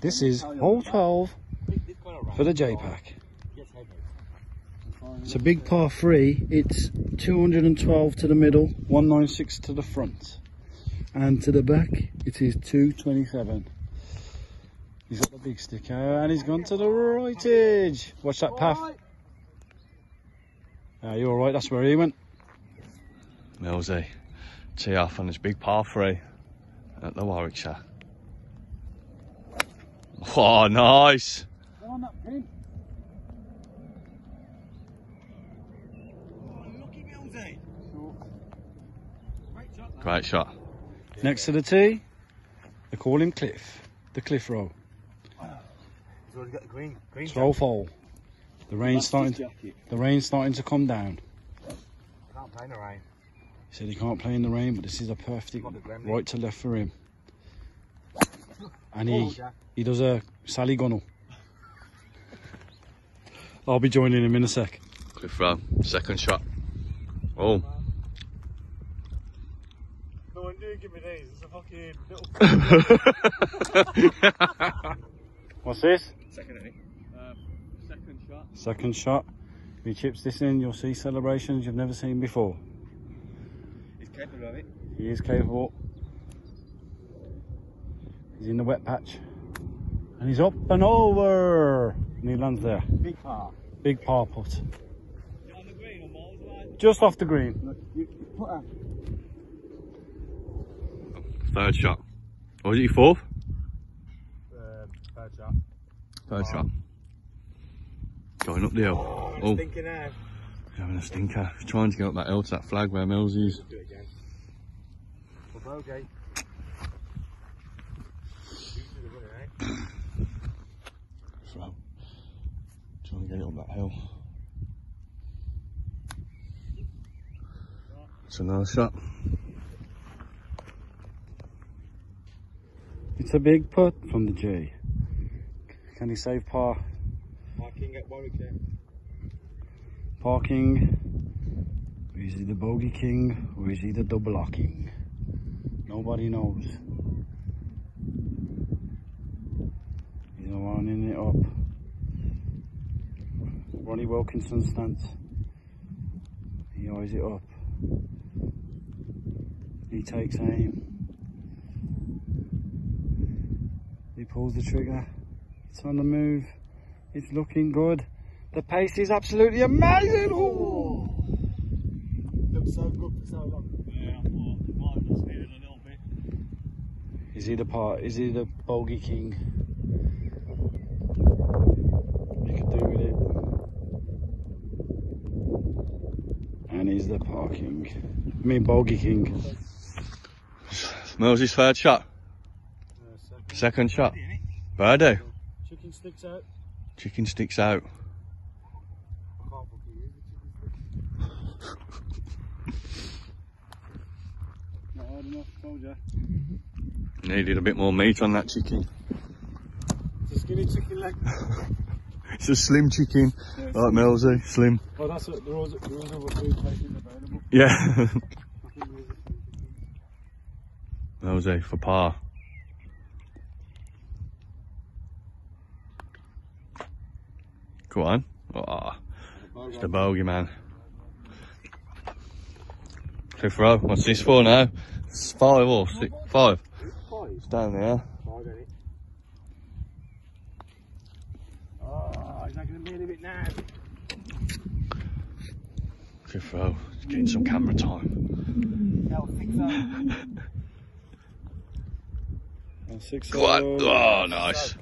This is hole 12 for the J pack. It's a big par three. It's 212 to the middle, 196 to the front. And to the back, it is 227. He's got the big stick out and he's gone to the right edge. Watch that path. Ah, you alright? That's where he went. Millsy, tee off on this big par three at the Warwickshire. Oh, nice. on that pin. Great shot. Next to the tee, they call him Cliff. The Cliff Row. He's already got the green. Green. 12 hole. The rain's starting. To, the rain's starting to come down. Can't play in the rain. He said he can't play in the rain, but this is a perfect Got the gremlin. right to left for him. And Oh, he Jack. he does a Sally Gunnell. I'll be joining him in a sec. Cliff row, second shot. Oh, No one do give me these. It's a fucking little. What's this? second inning. Um, second shot. Second shot. If he chips this in, you'll see celebrations you've never seen before. He's capable of it. He is capable. He's in the wet patch. And he's up and over. And he lands there. Big par. Big par putt. On the green or miles away? Just off the green. Look, you put. Third shot. Or was it your fourth? Uh, third shot. Third shot. Going up the hill. I'm Oh, thinking now. having a stinker. Trying to get up that hill to that flag where Mills is. Do it again. For bogey. Easy to win it, eh? So, trying to get it up that hill. It's another shot. It's a big putt from the J. Can he save par? Parking at Warwickshire. Parking. Is he the bogey king or is he the double R king? Nobody knows. He's running it up. Jonny Wilkinson stance. He eyes it up. He takes aim. He pulls the trigger. It's on the move. It's looking good. The pace is absolutely amazing. Ooh. Looks so good for so long. Yeah, I thought it might have just needed a little bit. Is he the part? Is he the bogey king? He could do with it. The parking. I mean bogey king. Mills' third shot. Second shot. Birdie. Chicken sticks out. Chicken sticks out. I can't fucking use it. Not hard enough. Needed a bit more meat on that chicken. It's a skinny chicken leg. It's a slim chicken. Like Millsy, slim. Well, that's what the rules, the rules of a food available. Yeah. I think a slim chicken. Millsy for par. Go on. Oh, it's the bogey man. Cliff Row, oh. what's this for now? It's five or six? Five. Five. It's down there. Five, ain't it? Oh, he's not going to be in it now. Cliff Row, getting some camera time. They'll fix that. Six Go on. oh. Oh, nice.